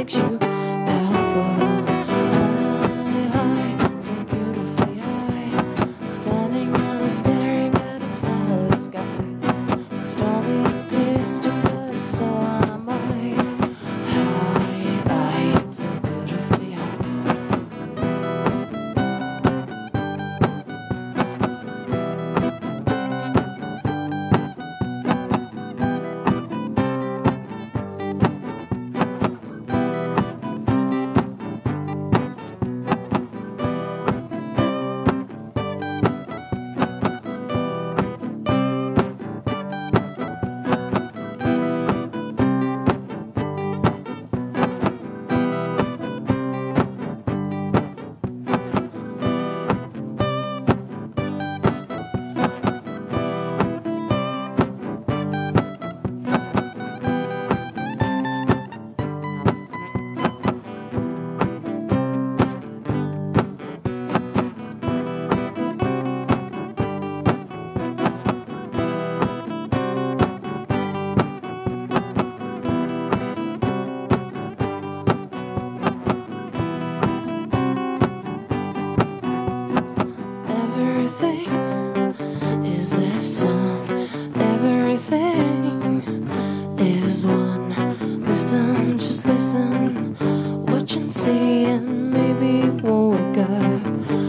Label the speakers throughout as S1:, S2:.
S1: makes you see, and maybe you won't wake up.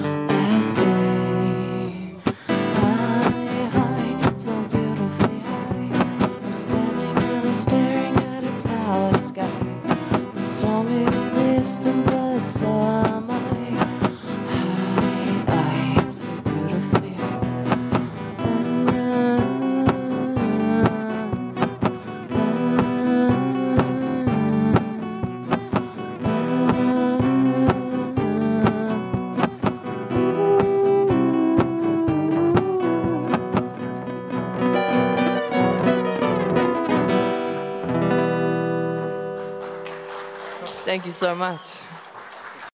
S1: Thank you so much.